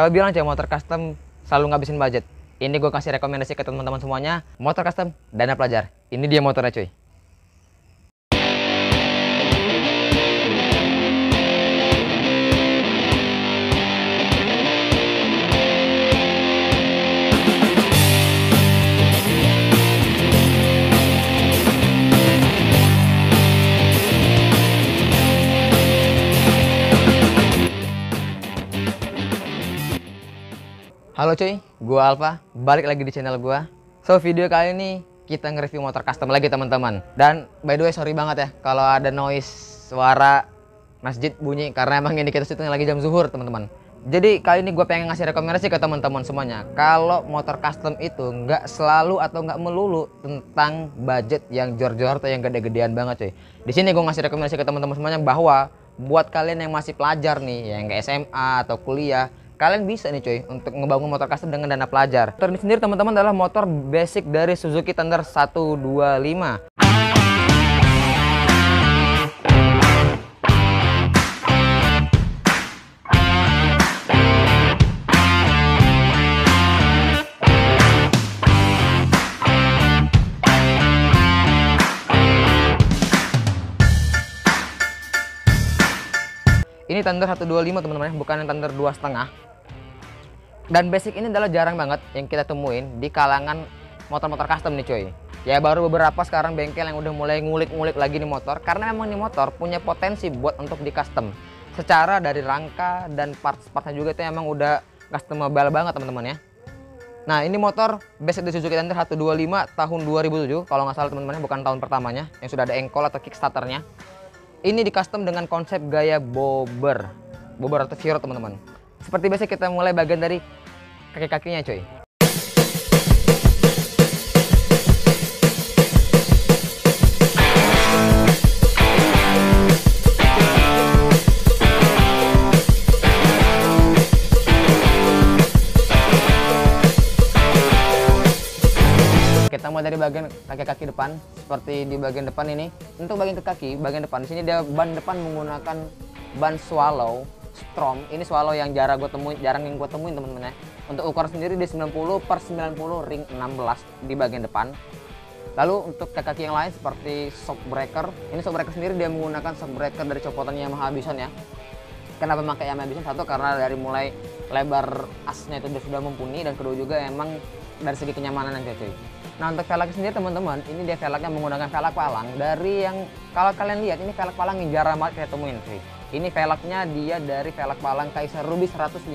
Kalau bilang coy motor custom selalu ngabisin budget. Ini gue kasih rekomendasi ke teman-teman semuanya. Motor custom, dana pelajar. Ini dia motornya cuy. Halo cuy, gua Alfa, balik lagi di channel gua. So, video kali ini kita nge-review motor custom lagi teman-teman. Dan by the way sorry banget ya kalau ada noise suara masjid bunyi karena emang ini kita syuting lagi jam zuhur teman-teman. Jadi kali ini gue pengen ngasih rekomendasi ke teman-teman semuanya. Kalau motor custom itu nggak selalu atau nggak melulu tentang budget yang jor-jor atau yang gede-gedean banget cuy. Di sini gue ngasih rekomendasi ke teman-teman semuanya bahwa buat kalian yang masih pelajar nih, yang nggak SMA atau kuliah, kalian bisa nih cuy untuk ngebangun motor custom dengan dana pelajar. Motor ini sendiri teman-teman adalah motor basic dari Suzuki Thunder 125. Ini Thunder 125 teman-teman, bukan yang Thunder 2,5 dan basic ini adalah jarang banget yang kita temuin di kalangan motor-motor custom nih cuy ya baru beberapa sekarang bengkel yang udah mulai ngulik-ngulik lagi nih motor karena memang nih motor punya potensi buat untuk di custom secara dari rangka dan parts-partsnya juga itu emang udah customable banget teman-teman ya Nah ini motor basic dari Suzuki Thunder 125 tahun 2007 kalau nggak salah teman-teman bukan tahun pertamanya yang sudah ada engkol atau kickstarternya. Ini di custom dengan konsep gaya bobber, bobber atau Viro teman-teman. Seperti biasa kita mulai bagian dari kaki-kakinya cuy. Kita mulai dari bagian kaki-kaki depan seperti di bagian depan ini. Untuk bagian kaki bagian depan sini dia ban depan menggunakan ban swallow strom ini swallow yang jarang gue temuin jarang yang gue temuin teman-teman ya untuk ukuran sendiri di 90 per 90 ring 16 di bagian depan. Lalu untuk kaki-kaki yang lain seperti shock breaker, ini shock breaker sendiri dia menggunakan shock breaker dari copotan Yamaha Bison ya. Kenapa pakai Yamaha Bison? Satu karena dari mulai lebar asnya itu sudah mumpuni dan kedua juga emang dari segi kenyamanan yang cuy. Nah untuk velg sendiri teman-teman, ini dia velgnya menggunakan velg palang dari yang kalau kalian lihat ini velg palang yang jarang banget kita temuin cuy. Ini velgnya dia dari velg palang Kaiser Ruby 150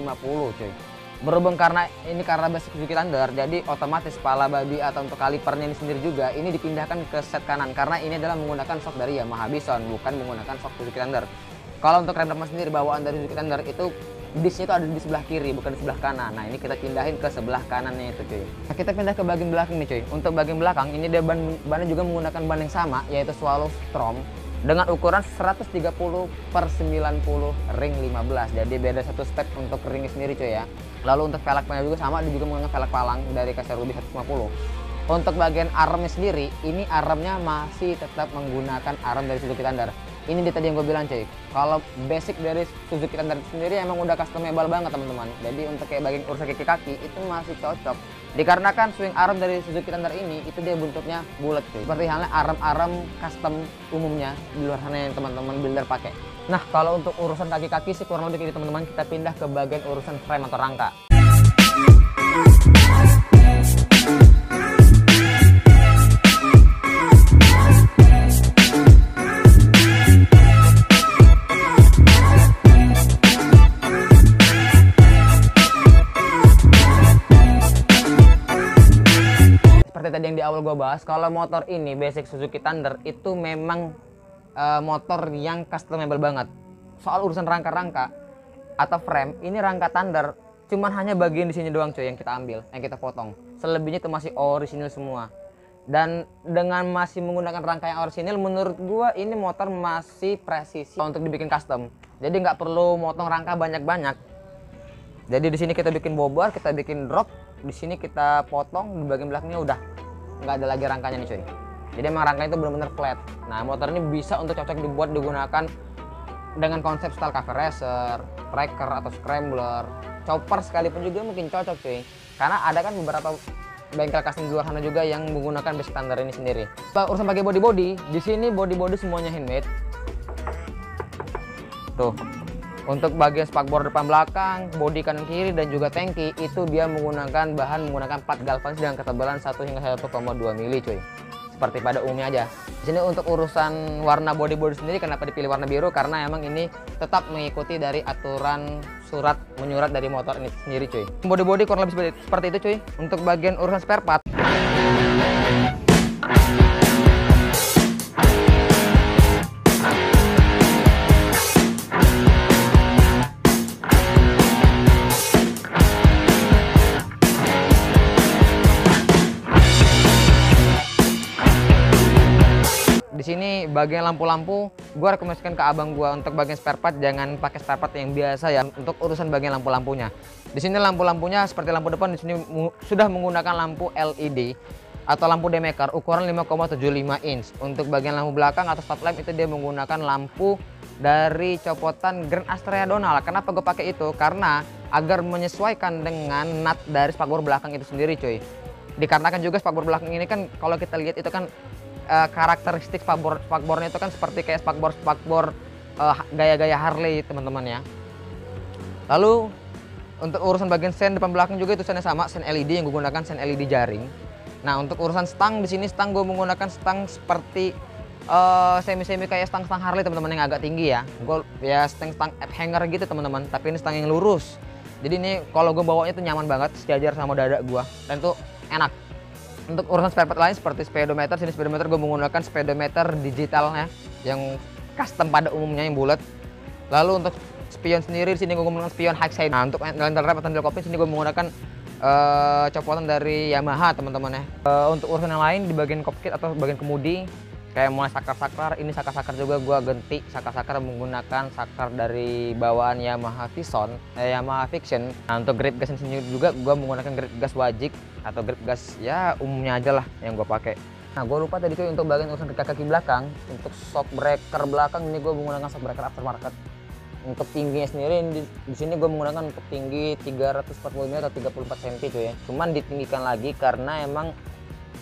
cuy berhubung karena ini karena basic Suzuki Thunder jadi otomatis kepala babi atau untuk kalipernya ini sendiri juga ini dipindahkan ke set kanan. Karena ini adalah menggunakan shock dari Yamaha Bison bukan menggunakan shock Suzuki Thunder kalau untuk rem depan sendiri bawaan dari Suzuki Thunder itu disnya itu ada di sebelah kiri bukan di sebelah kanan. Nah ini kita pindahin ke sebelah kanannya itu cuy. Nah, kita pindah ke bagian belakang nih cuy. Untuk bagian belakang ini dia ban bannya juga menggunakan ban yang sama yaitu Swallow Strom dengan ukuran 130 per 90 ring 15 jadi beda satu step untuk ringnya sendiri cuy ya. Lalu untuk velg panel juga sama dia juga menggunakan velg palang dari Kaiser Ruby 150 untuk bagian armnya sendiri ini armnya masih tetap menggunakan arm dari Suzuki Thunder ini dia tadi yang gue bilang cuy. Kalau basic dari Suzuki Thunder sendiri emang udah customable banget teman-teman. Jadi untuk kayak bagian urusan kaki-kaki itu masih cocok. Dikarenakan swing arm dari Suzuki Thunder ini itu dia bentuknya bulat cuy. Seperti halnya arm-arm custom umumnya di luar sana yang teman-teman builder pakai. Nah kalau untuk urusan kaki-kaki sih kurang lebih kayak teman-teman. Kita pindah ke bagian urusan frame atau rangka yang di awal gue bahas, kalau motor ini basic Suzuki Thunder itu memang uh, motor yang customable banget. Soal urusan rangka-rangka atau frame, ini rangka Thunder cuman hanya bagian di sini doang cuy yang kita ambil, yang kita potong. Selebihnya itu masih original semua. Dan dengan masih menggunakan rangka yang original, menurut gue ini motor masih presisi untuk dibikin custom. Jadi nggak perlu motong rangka banyak-banyak. Jadi di sini kita bikin bobor, kita bikin drop, di sini kita potong di bagian belakangnya udah nggak ada lagi rangkanya nih cuy. Jadi emang rangkanya itu benar-benar flat. Nah motor ini bisa untuk cocok dibuat digunakan dengan konsep style cover racer, tracker atau scrambler. Chopper sekalipun juga mungkin cocok cuy. Karena ada kan beberapa bengkel custom di luar sana juga yang menggunakan basic standar ini sendiri. Urusan pakai body body di sini body body semuanya handmade. Tuh untuk bagian spakbor depan belakang, bodi kanan kiri dan juga tangki itu dia menggunakan bahan menggunakan plat galvanis dengan ketebalan 1 hingga 1,2 mili cuy. Seperti pada umumnya aja. Di sini untuk urusan warna body body sendiri kenapa dipilih warna biru karena emang ini tetap mengikuti dari aturan surat menyurat dari motor ini sendiri cuy. Body body kurang lebih seperti itu cuy. Untuk bagian urusan spare part bagian lampu-lampu gue rekomendasikan ke abang gue untuk bagian spare part jangan pakai spare part yang biasa ya untuk urusan bagian lampu-lampunya. Di sini lampu-lampunya seperti lampu depan di sini sudah menggunakan lampu LED atau lampu demaker ukuran 5,75 inch. Untuk bagian lampu belakang atau lamp itu dia menggunakan lampu dari copotan Grand Astrea Donal kenapa gue pakai itu? Karena agar menyesuaikan dengan nut dari spakbor belakang itu sendiri cuy. Dikarenakan juga spakbor belakang ini kan kalau kita lihat itu kan uh, karakteristik spakbor spakbornya itu kan seperti kayak spakbor spakbor uh, gaya-gaya Harley teman-teman ya. Lalu untuk urusan bagian sen depan belakang juga itu sennya sama sen LED yang gue gunakan sen LED jaring. Nah untuk urusan stang di sini stang gue menggunakan stang seperti uh, semi-semi kayak stang-stang Harley teman-teman yang agak tinggi ya. Gue ya stang-stang hanger gitu teman-teman. Tapi ini stang yang lurus. Jadi ini kalau gue bawanya itu nyaman banget sejajar sama dada gue dan tuh enak untuk urusan spare part lain seperti speedometer sini speedometer gue menggunakan speedometer digitalnya yang custom pada umumnya yang bulat. Lalu untuk spion sendiri di sini gue menggunakan spion high side. Nah untuk handle rep atau handle kopling sini gue menggunakan uh, copotan dari Yamaha teman-teman ya. Uh, untuk urusan yang lain di bagian cockpit atau bagian kemudi kayak mulai sakar-sakar ini sakar-sakar juga gue ganti. Sakar-sakar menggunakan sakar dari bawaan Yamaha Vision eh, Yamaha Fiction. Nah untuk grip gas sini juga gue menggunakan grip gas wajik atau grip gas ya umumnya aja lah yang gue pakai. Nah gue lupa tadi tuh untuk bagian urusan kaki, kaki belakang. Untuk shock breaker belakang ini gue menggunakan shock breaker aftermarket. Untuk tingginya sendiri di, di sini gue menggunakan untuk tinggi 340 mm atau 34 cm tuh ya. Cuman ditinggikan lagi karena emang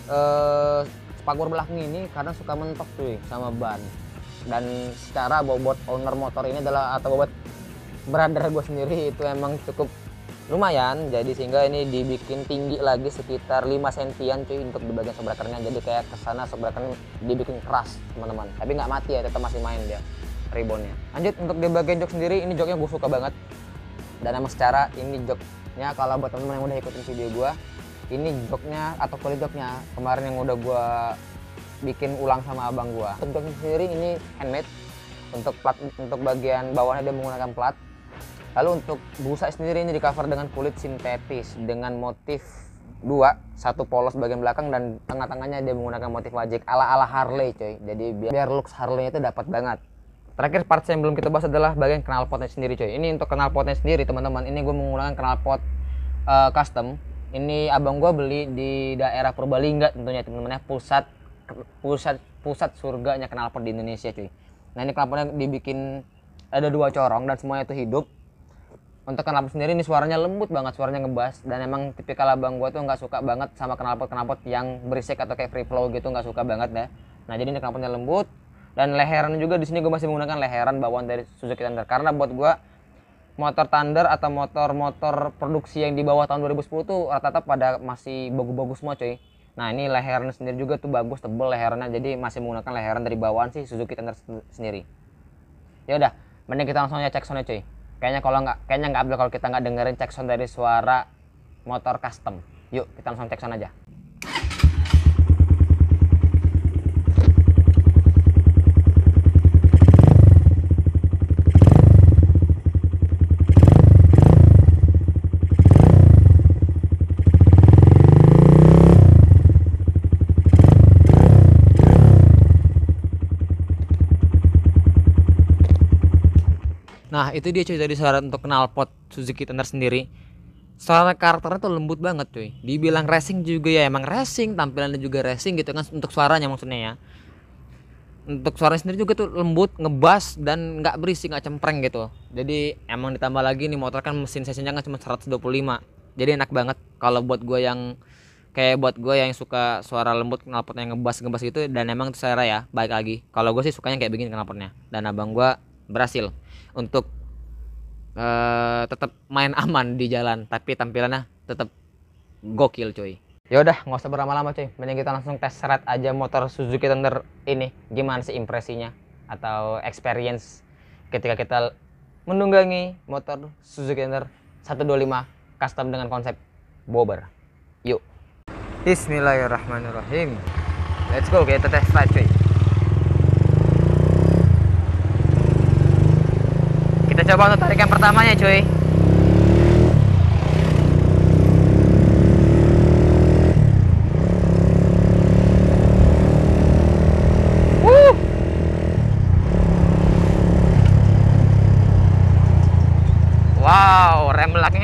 eh, spakbor belakang ini karena suka mentok cuy sama ban. Dan secara bobot owner motor ini adalah atau bobot brother gue sendiri itu emang cukup lumayan. Jadi sehingga ini dibikin tinggi lagi sekitar 5 sentian cuy untuk di bagian sobrakernya jadi kayak ke sana sobrakernya dibikin keras teman-teman. Tapi nggak mati ya tetap masih main dia ribonnya. Lanjut untuk di bagian jok sendiri ini joknya gue suka banget. Dan emang secara ini joknya kalau buat teman-teman yang udah ikutin video gue ini joknya atau kulit joknya kemarin yang udah gue bikin ulang sama abang gue untuk sendiri ini handmade untuk plat untuk bagian bawahnya dia menggunakan plat. Lalu untuk busa sendiri ini di cover dengan kulit sintetis dengan motif dua satu polos bagian belakang dan tengah-tengahnya dia menggunakan motif wajik ala-ala Harley coy. Jadi biar, biar looks Harley itu dapat banget. Terakhir part yang belum kita bahas adalah bagian knalpotnya sendiri coy. Ini untuk knalpotnya sendiri teman-teman. Ini gue menggunakan knalpot uh, custom ini abang gue beli di daerah Purbalingga tentunya teman-teman ya pusat pusat pusat surganya knalpot di Indonesia cuy. Nah ini knalpotnya dibikin ada dua corong dan semuanya itu hidup. Untuk knalpot sendiri ini suaranya lembut banget suaranya ngebas. Dan emang tipikal abang gue tuh nggak suka banget sama knalpot knalpot yang berisik atau kayak free flow gitu nggak suka banget deh nah jadi ini knalpotnya lembut. Dan leheran juga di sini gue masih menggunakan leheran bawaan dari Suzuki Thunder. Karena buat gue motor Thunder atau motor-motor produksi yang di bawah tahun 2010 tuh rata-rata pada masih bagus-bagus semua coy nah ini leheran sendiri juga tuh bagus tebel leherannya. Jadi masih menggunakan leheran dari bawaan sih Suzuki Thunder sendiri. Ya udah mending kita langsung aja cek soundnya coy kayaknya kalau nggak kayaknya nggak abdul kalau kita nggak dengerin cek sound dari suara motor custom. Yuk kita langsung cek sound aja Nah itu dia cuy tadi syarat untuk kenal pot Suzuki Thunder sendiri. Soalnya karakternya tuh lembut banget cuy. Dibilang racing juga ya emang racing Tampilannya juga racing gitu kan untuk suaranya maksudnya ya. Untuk suara sendiri juga tuh lembut ngebas dan nggak berisik nggak cempreng gitu. Jadi emang ditambah lagi nih motor kan mesin cc-nya kan cuma 125 jadi enak banget. Kalau buat gue yang kayak buat gue yang suka suara lembut knalpotnya ngebas ngebas gitu dan emang itu selera ya baik lagi. Kalau gue sih sukanya kayak begini knalpotnya dan abang gue berhasil untuk uh, tetap main aman di jalan. Tapi tampilannya tetap gokil cuy. Ya udah nggak usah berlama-lama cuy. Mending kita langsung tes seret aja motor Suzuki Thunder ini. Gimana sih impresinya? Atau experience ketika kita menunggangi motor Suzuki Thunder 125 custom dengan konsep bobber yuk. Bismillahirrahmanirrahim. Let's go kita tes ride cuy kita coba untuk tarikan pertamanya cuy.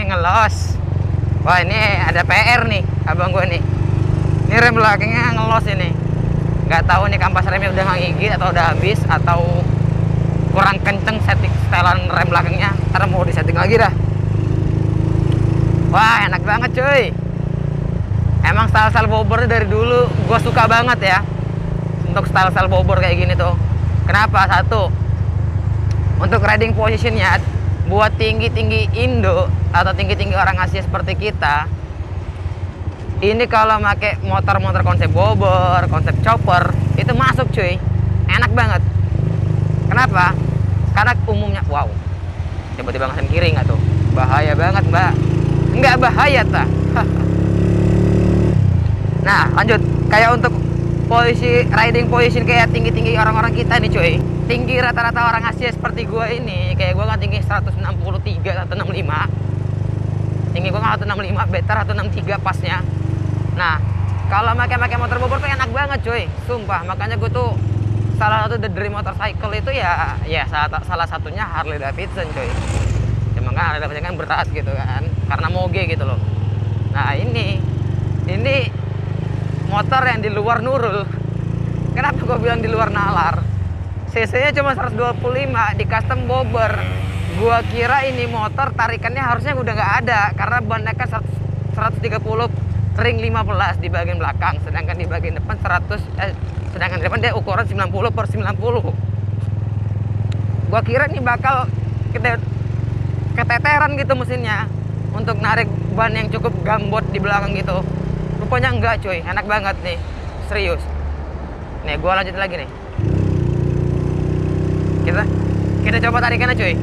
Ngelos. Wah ini ada PR nih abang gue nih. Ini rem belakangnya ngelos ini. Nggak tahu nih kampas remnya udah ngigit atau udah habis atau kurang kenceng setting setelan rem belakangnya ntar mau disetting lagi dah. Wah enak banget cuy. Emang style-style bobber dari dulu gue suka banget ya. Untuk style-style bobber kayak gini tuh. Kenapa? Satu untuk riding positionnya buat tinggi-tinggi Indo atau tinggi-tinggi orang Asia seperti kita ini kalau pakai motor-motor konsep bobber, konsep chopper itu masuk cuy. Enak banget. Kenapa? Karena umumnya wow. Tiba-tiba ngasem kiri nggak tuh? Bahaya banget mbak. Nggak bahaya tak nah lanjut. Kayak untuk posisi riding position kayak tinggi-tinggi orang-orang kita nih cuy. Tinggi rata-rata orang Asia seperti gue ini kayak gue kan tinggi 163 atau 65 tinggi gue kan 165 better 163 pasnya. Nah kalau pakai-pakai motor bobor tuh enak banget cuy. Sumpah makanya gue tuh salah satu the dream motorcycle itu ya ya salah, salah satunya Harley Davidson cuy. Cuma kan Harley Davidson kan berat gitu kan karena moge gitu loh. Nah ini ini motor yang di luar Nurul. Kenapa gue bilang di luar nalar? Cc nya cuma 125 di custom bobber. Gue kira ini motor tarikannya harusnya udah nggak ada karena bannya kan 130 ring 15 di bagian belakang sedangkan di bagian depan 100 eh, sedangkan depan dia ukuran 90 per 90 gue kira ini bakal kita keteteran gitu mesinnya untuk narik ban yang cukup gambot di belakang gitu. Rupanya enggak cuy. Enak banget nih. Serius. Nih gua lanjut lagi nih. Kita kita coba tarikannya cuy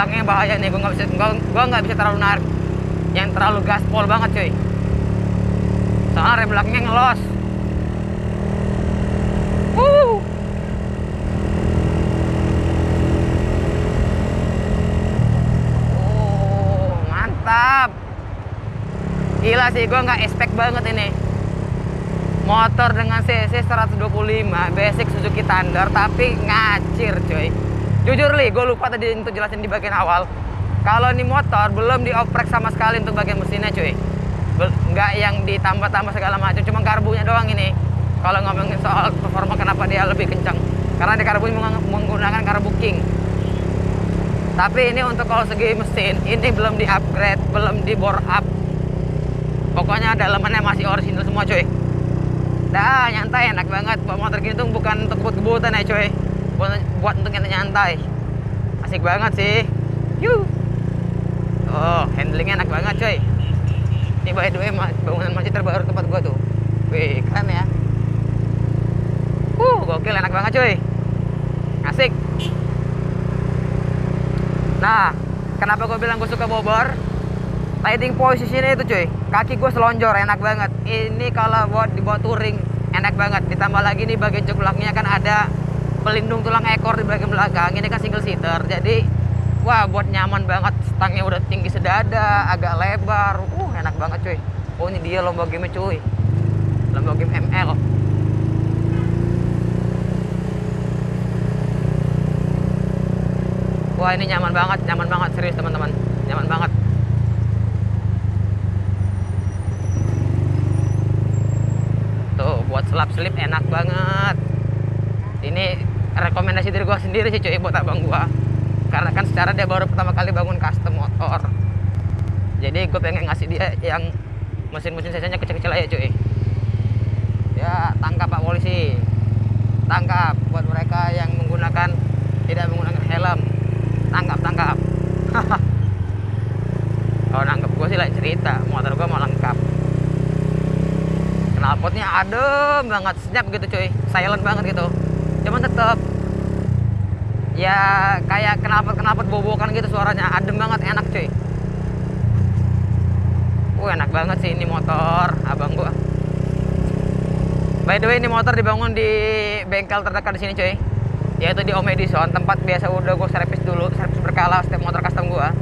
belakangnya bahaya nih gue nggak bisa gue nggak bisa terlalu narik. Yang terlalu gaspol banget cuy. Soalnya rem belakangnya ngelos. Uh. Mantap. Gila sih gue nggak expect banget ini motor dengan cc 125 basic Suzuki Thunder tapi ngacir cuy. Jujur li gue lupa tadi untuk jelasin di bagian awal. Kalau ini motor belum dioprek sama sekali untuk bagian mesinnya cuy. Nggak yang ditambah-tambah segala macam cuma karbunya doang ini. Kalau ngomongin soal performa kenapa dia lebih kencang karena di karbu menggunakan karbu king. Tapi ini untuk kalau segi mesin ini belum di upgrade belum di bore up. Pokoknya dalamannya masih original semua cuy dah nyantai enak banget. Bawa motor gini tuh bukan untuk kebut-kebutan ya cuy buat, buat untuk nyantai asik banget sih. Yuk oh handlingnya enak banget coy. Ini by the way bangunan masjid terbaru tempat gua tuh. Wih keren ya. Uh gokil enak banget coy. Asik. Nah kenapa gue bilang gue suka bobor riding posisinya itu cuy. Kaki gue selonjor enak banget. Ini kalau buat dibawa touring enak banget. Ditambah lagi nih bagian belakangnya kan ada pelindung tulang ekor di bagian belakang. Ini kan single seater jadi wah buat nyaman banget. Stangnya udah tinggi sedada agak lebar. Uh enak banget cuy. Oh ini dia lomba game cuy. Lomba game ML wah ini nyaman banget nyaman banget. Serius teman-teman. Nyaman banget selap selip enak banget. Ini rekomendasi dari gua sendiri sih cuy buat abang gua. Karena kan secara dia baru pertama kali bangun custom motor. Jadi gue pengen ngasih dia yang mesin-mesin sisanya kecil-kecil aja cuy. Ya tangkap pak polisi. Tangkap buat mereka yang menggunakan tidak menggunakan helm. Tangkap tangkap. Kalau nangkep gue sih lain cerita. Motor gue mau lengkap knalpotnya adem banget senyap gitu cuy. Silent banget gitu. Cuman tetap ya kayak knalpot knalpot bobokan gitu suaranya. Adem banget enak cuy. Uh enak banget sih ini motor abang gua. By the way ini motor dibangun di bengkel terdekat di sini cuy. Yaitu di Om Edison tempat biasa udah gue servis dulu servis berkala setiap motor custom gua.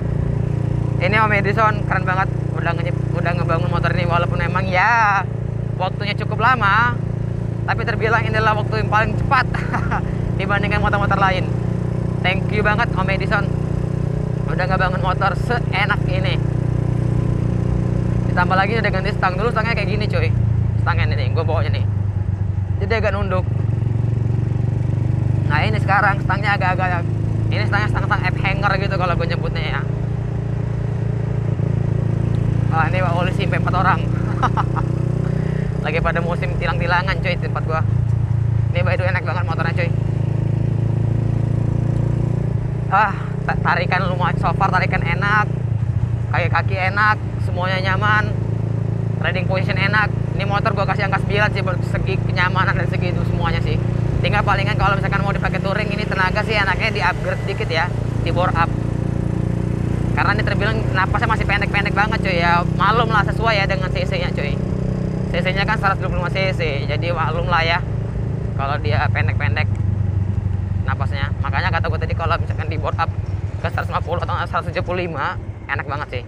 Ini Om Edison keren banget. Udah nge udah ngebangun motor ini walaupun emang ya waktunya cukup lama tapi terbilang inilah waktu yang paling cepat dibandingkan motor-motor lain. Thank you banget Om Edison. Udah ngebangun motor seenak ini. Ditambah lagi udah ganti stang dulu stangnya kayak gini cuy. Stangnya ini gue bawanya nih. Jadi agak nunduk. Nah ini sekarang stangnya agak-agak ini stangnya stang-stang app hanger gitu kalau gue nyebutnya ya. Wah ini polisi sampai 4 orang lagi pada musim tilang-tilangan cuy tempat gua. Ini by way enak banget motornya cuy. Ah tarikan lumayan so far tarikan enak. Kaki-kaki enak semuanya nyaman. Riding position enak. Ini motor gua kasih angka 9 sih segi kenyamanan dan segi itu semuanya sih. Tinggal palingan kalau misalkan mau dipakai touring ini tenaga sih anaknya di upgrade sedikit ya di bore up. Karena ini terbilang napasnya masih pendek-pendek banget cuy ya. Malum lah sesuai ya dengan cc nya cuy cc nya kan 125 cc jadi malum lah ya kalau dia pendek-pendek napasnya. Makanya kata gue tadi kalau misalkan di board up ke 150 atau 175 enak banget sih.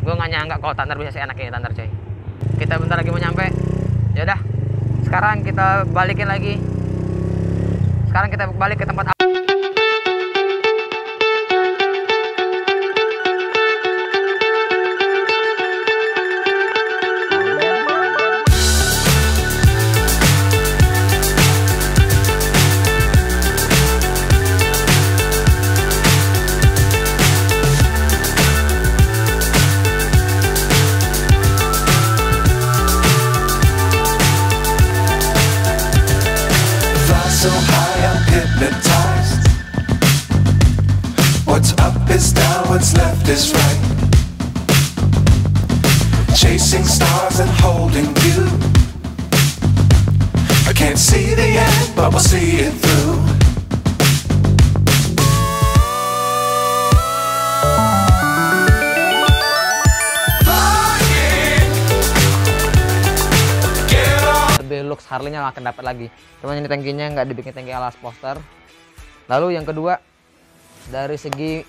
Gue nggak nyangka kalau Thunder bisa seenak ini Thunder cuy kita bentar lagi mau nyampe. Yaudah sekarang kita balikin lagi. Sekarang kita balik ke tempat Harley-nya akan dapat lagi. Cuman ini tangkinya nggak dibikin tangki alas poster. Lalu yang kedua dari segi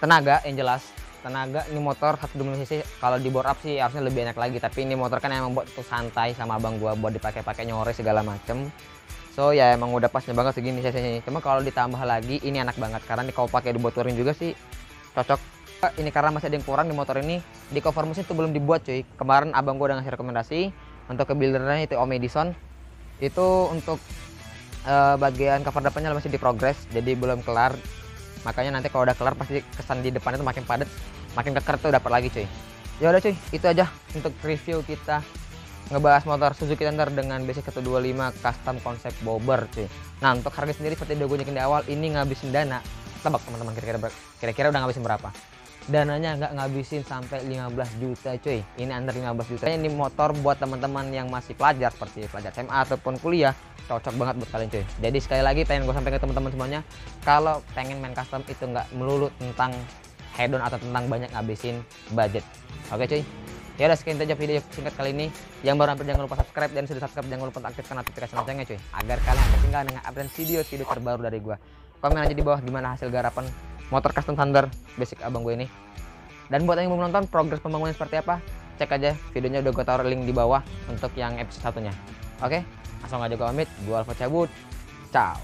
tenaga yang jelas. Tenaga ini motor 125 cc kalau di up sih harusnya lebih enak lagi. Tapi ini motor kan emang buat untuk santai sama abang gua buat dipakai-pakai nyore segala macem. So ya emang udah pasnya banget segini cc nya cuma kalau ditambah lagi ini enak banget. Karena ini kalau pakai dibuat touring juga sih cocok. Ini karena masih ada yang kurang di motor ini di cover mesin itu belum dibuat cuy. Kemarin abang gua udah ngasih rekomendasi untuk ke buildernya itu Om Edison. Itu untuk eh, bagian cover depannya masih di progress jadi belum kelar. Makanya nanti kalau udah kelar pasti kesan di depan itu makin padat makin keker tuh dapat lagi cuy. Ya udah cuy itu aja untuk review kita. Ngebahas motor Suzuki Thunder dengan basic 125 custom konsep bobber cuy. Nah untuk harga sendiri seperti udah gue di awal ini ngabisin dana. Tebak teman-teman kira-kira kira-kira udah ngabisin berapa dananya nggak ngabisin sampai 15 juta cuy. Ini under 15 juta. Ini motor buat teman-teman yang masih pelajar seperti pelajar SMA ataupun kuliah cocok banget buat kalian cuy. Jadi sekali lagi pengen gue sampaikan ke teman-teman semuanya kalau pengen main custom itu nggak melulu tentang head on atau tentang banyak ngabisin budget. Oke cuy? Ya udah sekian aja video singkat kali ini. Yang baru hampir jangan lupa subscribe. Dan sudah subscribe jangan lupa aktifkan notifikasi loncengnya cuy. Agar kalian ketinggalan dengan update video-video terbaru dari gua. Komen aja di bawah gimana hasil garapan motor custom Thunder basic abang gue ini. Dan buat yang belum nonton progres pembangunan seperti apa, cek aja videonya udah gue taruh link di bawah untuk yang episode satunya. Oke, langsung aja gue pamit. Gue Alfa cabut. Ciao.